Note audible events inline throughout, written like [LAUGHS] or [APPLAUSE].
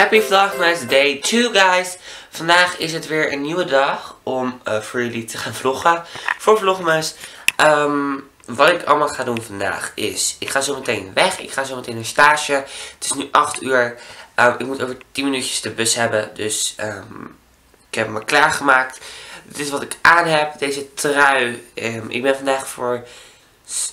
Happy Vlogmas Day 2 guys! Vandaag is het weer een nieuwe dag om uh, voor jullie te gaan vloggen. Voor Vlogmas. Um, wat ik allemaal ga doen vandaag is, ik ga zo meteen weg. Ik ga zo meteen naar stage. Het is nu 8 uur. Um, ik moet over 10 minuutjes de bus hebben. Dus um, ik heb me klaargemaakt. Dit is wat ik aan heb. Deze trui. ik ben vandaag voor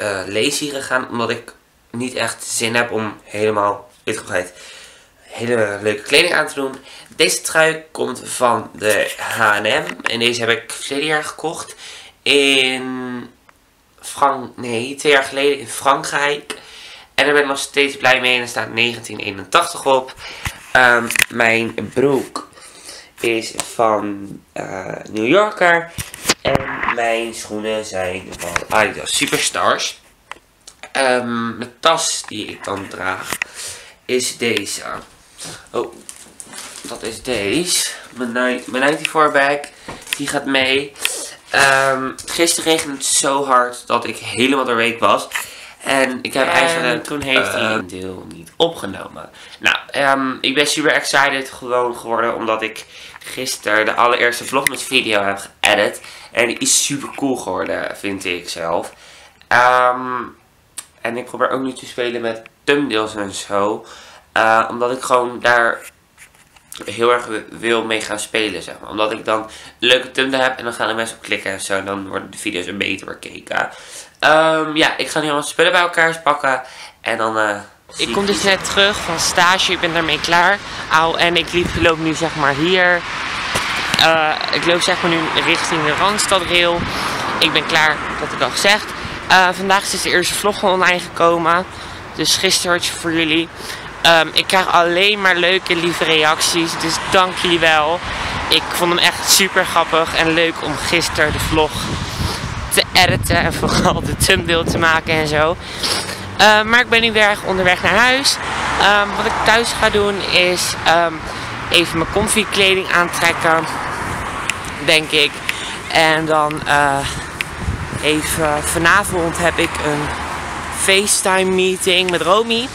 uh, lazy gegaan. Omdat ik niet echt zin heb om helemaal, uitgebreid hele leuke kleding aan te doen. Deze trui komt van de H&M. En deze heb ik verleden jaar gekocht. In Frank... Nee, twee jaar geleden in Frankrijk. En daar ben ik nog steeds blij mee. En er staat 1981 op. Um, mijn broek is van uh, New Yorker. En mijn schoenen zijn van Adidas Superstars. Um, de tas die ik dan draag is deze. Oh, dat is deze. Mijn, mijn 94 bag. Die gaat mee. Um, gisteren regende het zo hard dat ik helemaal doorweek was. En ik heb eigenlijk toen heeft hij een deel niet opgenomen. Nou, um, ik ben super excited gewoon geworden omdat ik gisteren de allereerste vlogmas video heb geëdit. En die is super cool geworden, vind ik zelf. Um, en ik probeer ook nu te spelen met thumbnails en zo. Uh, omdat ik gewoon daar heel erg wil mee gaan spelen, zeg maar. Omdat ik dan leuke thumbnail heb en dan gaan de mensen op klikken en zo. En dan worden de video's een beter bekeken. Um, ja, ik ga nu allemaal spullen bij elkaar pakken. En dan... Uh, ik kom dus net terug van stage, ik ben daarmee klaar. Au, en ik liep, loop nu zeg maar hier. Uh, ik loop zeg maar nu richting de Randstadrail. Ik ben klaar, dat ik al gezegd. Uh, vandaag is dus de eerste vlog online gekomen. Dus gisteren voor jullie. Um, ik krijg alleen maar leuke, lieve reacties. Dus dank jullie wel. Ik vond hem echt super grappig en leuk om gisteren de vlog te editen. En vooral de thumbnail te maken en zo. Uh, maar ik ben nu weer onderweg naar huis. Um, wat ik thuis ga doen is even mijn comfy kleding aantrekken. Denk ik. En dan uh, even vanavond heb ik een FaceTime meeting met Romy.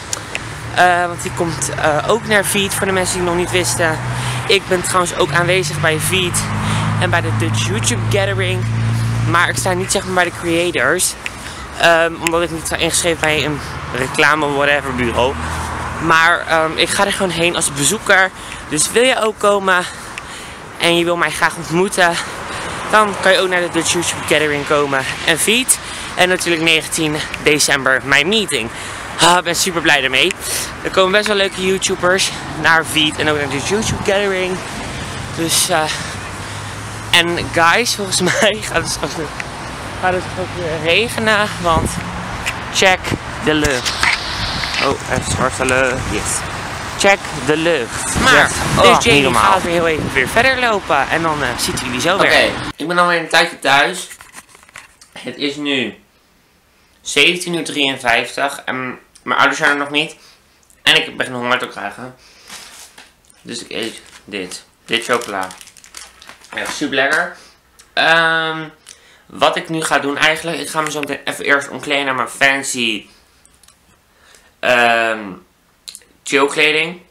Uh, want die komt uh, ook naar Feed voor de mensen die nog niet wisten. Ik ben trouwens ook aanwezig bij Feed en bij de Dutch YouTube Gathering. Maar ik sta niet zeg maar bij de creators. Um, omdat ik niet sta ingeschreven bij een reclame whatever bureau. Maar um, ik ga er gewoon heen als bezoeker. Dus wil je ook komen en je wil mij graag ontmoeten. Dan kan je ook naar de Dutch YouTube Gathering komen en Feed. En natuurlijk 19 december mijn meeting. Ah, ik ben super blij ermee. Er komen best wel leuke YouTubers naar Feed en ook naar de YouTube Gathering. Dus, uh, en guys, volgens [LAUGHS] mij gaat het straks, gaat het ook weer regenen, want check de lucht. Oh, even zwarte lucht. Yes. Check de lucht. Maar, dus Jamie gaat weer heel even weer verder lopen en dan uh, ziet jullie zo weer. Oké, ik ben alweer een tijdje thuis. Het is nu 17.53 uur en mijn ouders zijn er nog niet. En ik begin honger te krijgen. Dus ik eet dit. Dit chocola. Ja, super lekker. Um, wat ik nu ga doen eigenlijk. Ik ga me zo meteen even eerst omkleden naar mijn fancy um, chill kleding.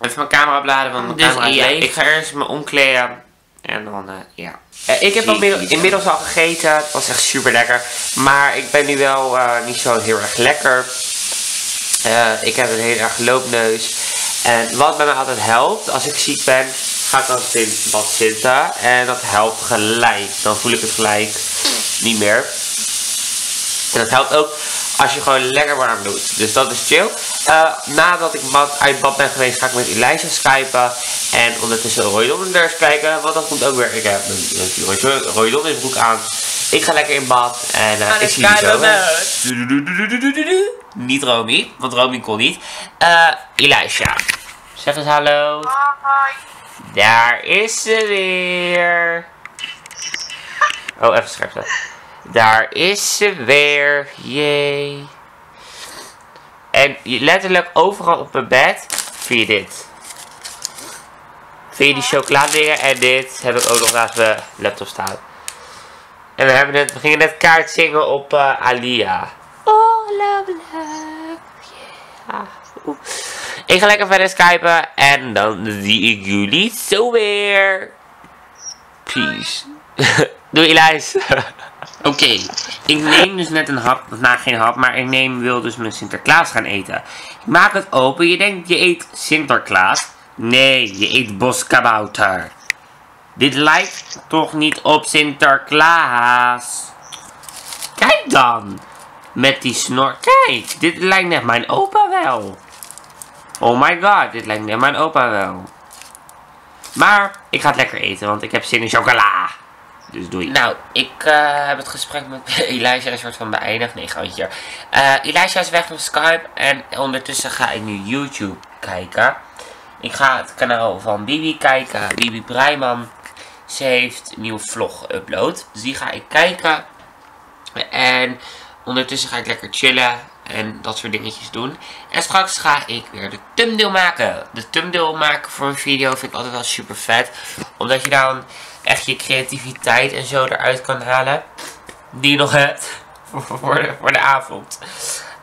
Even mijn camera bladen, want mijn dus, camera is Ik ga eerst me omkleden. En dan, uh, ja. Uh, ik heb inmiddels al gegeten. Het was echt super lekker. Maar ik ben nu wel uh, niet zo heel erg lekker. ik heb een heel erg loopneus. En wat bij mij altijd helpt, als ik ziek ben, ga ik altijd in bad zitten. En dat helpt gelijk. Dan voel ik het gelijk niet meer. En dat helpt ook als je gewoon lekker warm doet. Dus dat is chill. Uh, nadat ik bad, uit bad ben geweest, ga ik met Elijah skypen. En ondertussen Roy Don de kijken. Want dat komt ook weer. Ik heb een Roy Don in broek aan. Ik ga lekker in bad. En uh, ik zie jullie zo. Niet Romy, want Romy kon niet. Uh, Elijah. Zeg eens hallo. Hoi. Daar is ze weer. Oh, even scherp zetten. Daar is ze weer. Jee. En letterlijk overal op mijn bed vind je dit. Vind je die chocoladedingen en dit heb ik ook nog naast mijn laptop staan. En we, hebben net, we gingen net kaart zingen op uh, Alia. Oh, love, love. Yeah. Ik ga lekker verder skypen. En dan zie ik jullie zo weer. Peace. [LAUGHS] Doei Elijs. [LAUGHS] Oké, ik neem dus net een hap, nou geen hap, maar ik neem, wil dus mijn Sinterklaas gaan eten. Ik maak het open, je denkt je eet Sinterklaas. Nee, je eet boskabouter. Dit lijkt toch niet op Sinterklaas. Kijk dan. Met die snor. Kijk, dit lijkt net mijn opa wel. Oh my god, dit lijkt net mijn opa wel. Maar ik ga het lekker eten, want ik heb zin in chocola. Dus doei. Nou, ik uh, heb het gesprek met [LAUGHS] Elijah een soort van beëindigd. Nee, hier. Uh, Elijah is weg van Skype en ondertussen ga ik nu YouTube kijken. Ik ga het kanaal van Bibi kijken. Bibi Breiman. Ze heeft een nieuwe vlog geüpload. Dus die ga ik kijken. En ondertussen ga ik lekker chillen. En dat soort dingetjes doen. En straks ga ik weer de thumbnail maken. De thumbnail maken voor een video vind ik altijd wel super vet. Omdat je dan echt je creativiteit en zo eruit kan halen. Die je nog hebt. [LAUGHS] Voor de, avond.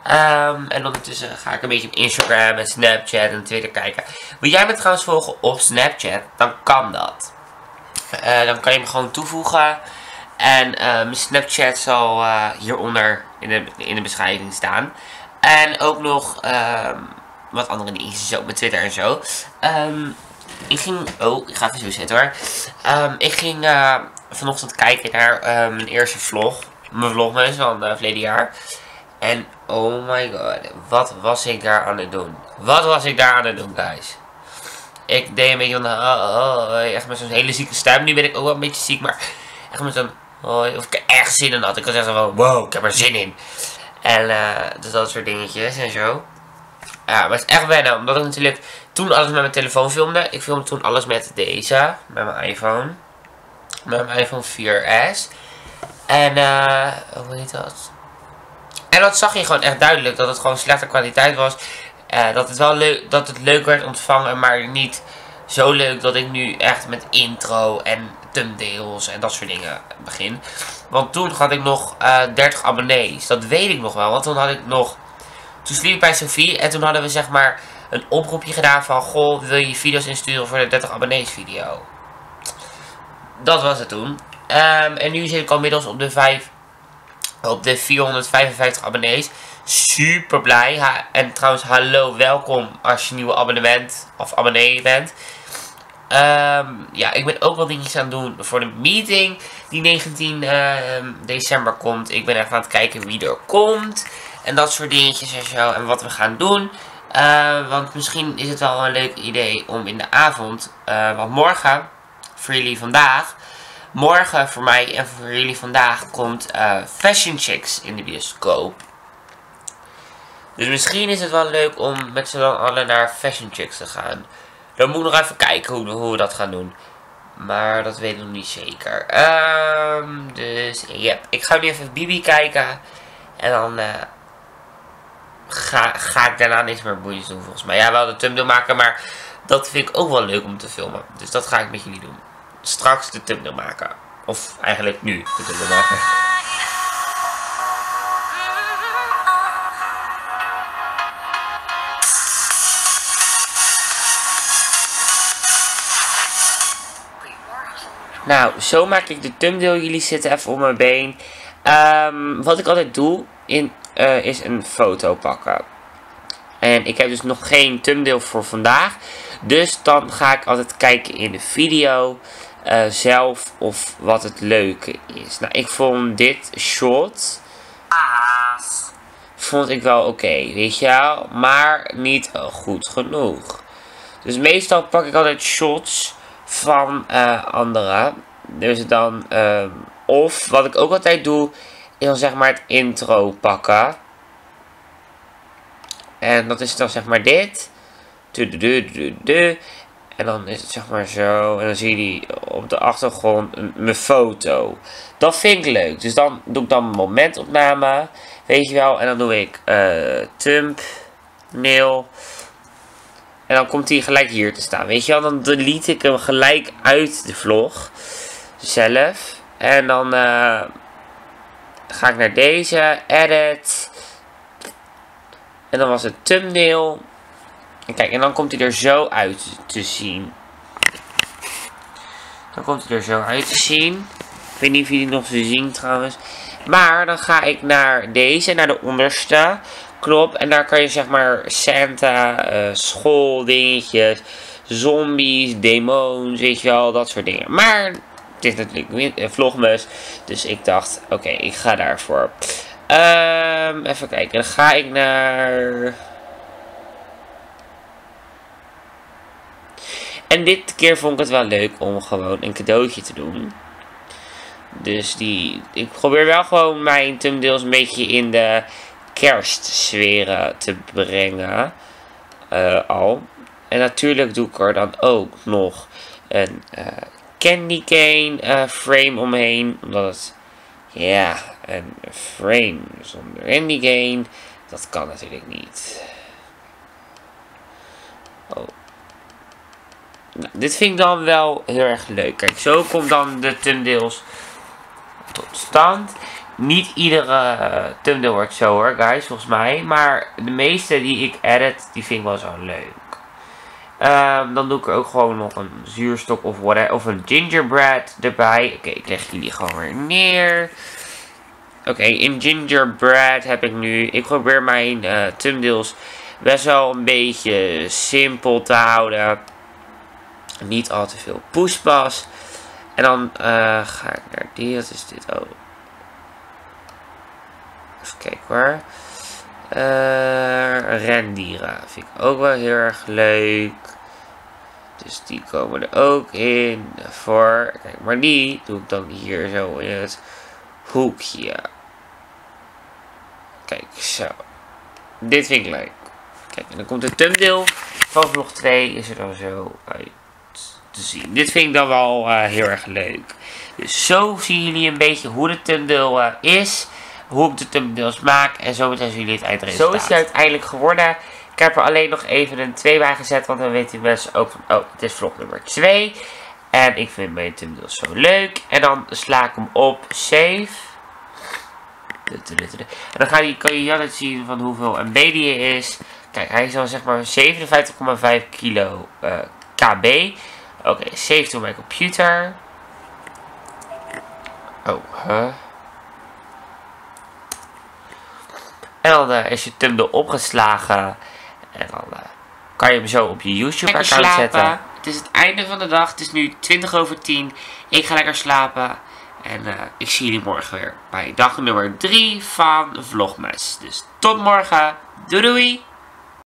Um, en ondertussen ga ik een beetje op Instagram en Snapchat en Twitter kijken. Wil jij me trouwens volgen op Snapchat? Dan kan dat. Uh, dan kan je me gewoon toevoegen. En uh, mijn Snapchat zal uh, hieronder in de, in de beschrijving staan. En ook nog um, wat andere dingen, zo met Twitter en zo. Um, ik ging, oh, ik ga even zo zitten hoor. Um, ik ging uh, vanochtend kijken naar mijn eerste vlog. Mijn vlogmas van uh, verleden jaar. En oh my god, wat was ik daar aan het doen? Wat was ik daar aan het doen, guys? Ik deed een beetje van, oh, oh, echt met zo'n hele zieke stem. Nu ben ik ook wel een beetje ziek, maar echt met zo'n Oh, of ik er echt zin in had. Ik was echt van, wow, ik heb er zin in. En uh, dus dat soort dingetjes en zo. Ja, maar het is echt wennen, omdat ik natuurlijk toen alles met mijn telefoon filmde. Ik filmde toen alles met deze, met mijn iPhone. Met mijn iPhone 4S. En, eh, hoe heet dat? En dat zag je gewoon echt duidelijk, dat het gewoon slechte kwaliteit was. Uh, dat het wel leuk, dat het leuk werd ontvangen, maar niet zo leuk dat ik nu echt met intro en thumbnails en dat soort dingen begin. Want toen had ik nog uh, eh, 30 abonnees. Dat weet ik nog wel. Want toen had ik nog... Toen sliep ik bij Sophie. En toen hadden we zeg maar een oproepje gedaan van... Goh, wil je video's insturen voor de 30 abonnees video? Dat was het toen. Um, en nu zit ik al inmiddels op de 5... Op de 455 abonnees. Super blij. En trouwens, hallo, welkom als je nieuwe abonnement of abonnee bent. Um, ja, ik ben ook wel dingetjes aan het doen voor de meeting die 19 uh, ehm, december komt. Ik ben even aan het kijken wie er komt. En dat soort dingetjes en zo. En wat we gaan doen. Uh, want misschien is het wel een leuk idee om in de avond. Uh, want morgen, voor jullie vandaag. Morgen voor mij en voor jullie vandaag komt uh, Fashion Chicks in de bioscoop. Dus misschien is het wel leuk om met z'n allen naar Fashion Chicks te gaan. Dan moet ik nog even kijken hoe, hoe we dat gaan doen. Maar dat weet ik nog niet zeker. Um, dus ja, ik ga nu even Bibi kijken. En dan uh, ga, ga ik daarna niks meer boeiends doen volgens mij. Ja, wel de thumbnail maken, maar dat vind ik ook wel leuk om te filmen. Dus dat ga ik met jullie doen. Straks de thumbnail maken. Of eigenlijk nu de thumbnail maken. Nou, zo maak ik de thumbnail. Jullie zitten even op mijn been. Um, wat ik altijd doe, in, uh, is een foto pakken. En ik heb dus nog geen thumbnail voor vandaag. Dus dan ga ik altijd kijken in de video uh, zelf of wat het leuke is. Nou, ik vond dit shot... Vond ik wel oké, weet je wel. Maar niet goed genoeg. Dus meestal pak ik altijd shots van uh, anderen. Dus dan, uh, of wat ik ook altijd doe, is dan zeg maar het intro pakken. En dat is dan zeg maar dit. En dan is het zeg maar zo. En dan zie je die op de achtergrond mijn foto. Dat vind ik leuk. Dus dan doe ik dan momentopname. Weet je wel. En dan doe ik uh, thumb, mail. En dan komt hij gelijk hier te staan. Weet je wel, dan delete ik hem gelijk uit de vlog. Zelf. En dan uh, ga ik naar deze. Edit. En dan was het thumbnail. Kijk, en dan komt hij er zo uit te zien. Dan komt hij er zo uit te zien. Ik weet niet of jullie nog te zien trouwens. Maar dan ga ik naar deze, naar de onderste knop. En daar kan je zeg maar Santa, uh, schooldingetjes, zombies, demons, weet je wel, dat soort dingen. Maar het is natuurlijk een vlogmus. Dus ik dacht, oké, ik ga daarvoor. Um, even kijken, dan ga ik naar... En dit keer vond ik het wel leuk om gewoon een cadeautje te doen. Dus die, ik probeer wel gewoon mijn thumbnails een beetje in de kerstsferen te brengen. Uh, al. En natuurlijk doe ik er dan ook nog een uh, candy cane uh, frame omheen. Omdat het, ja, een frame zonder candy cane, dat kan natuurlijk niet. Oh. Nou, dit vind ik dan wel heel erg leuk. Kijk, zo komt dan de thumbnails tot stand. Niet iedere uh, thumbnail wordt zo hoor, guys, volgens mij. Maar de meeste die ik edit, die vind ik wel zo leuk. Um, dan doe ik er ook gewoon nog een zuurstok of, whatever, of een gingerbread erbij. Oké, ik leg jullie gewoon weer neer. Oké, in gingerbread heb ik nu... Ik probeer mijn uh, thumbnails best wel een beetje simpel te houden. Niet al te veel poespas. En dan uh, ga ik naar die. Wat is dit? Oh. Kijken hoor. Uh, rendieren vind ik ook wel heel erg leuk. Dus die komen er ook in voor. Kijk, maar die doe ik dan hier zo in het hoekje. Kijk, zo. Dit vind ik leuk. Kijk, en dan komt de thumbnail van vlog 2 is er dan zo uit te zien. Dit vind ik dan wel uh, heel erg leuk. Dus zo zien jullie een beetje hoe de thumbnail uh, is. Hoe ik de thumbnails maak. En zo zijn jullie het eindresultaat. Zo is hij uiteindelijk geworden. Ik heb er alleen nog even een 2 bij gezet. Want dan weten mensen ook van, oh, het is vlog nummer 2. En ik vind mijn thumbnails zo leuk. En dan sla ik hem op. Save. En dan ga je, kan je Jannet zien van hoeveel MB die is. Kijk, hij is dan zeg maar 57,5 kilo uh, KB. Oké, save to mijn computer. Oh, huh? En dan uh, is je thumbnail opgeslagen. En dan uh, kan je hem zo op je YouTube account zetten. Het is het einde van de dag. Het is nu 20 over 10. Ik ga lekker slapen. En uh, ik zie jullie morgen weer bij dag nummer 3 van Vlogmas. Dus tot morgen. Doei doei!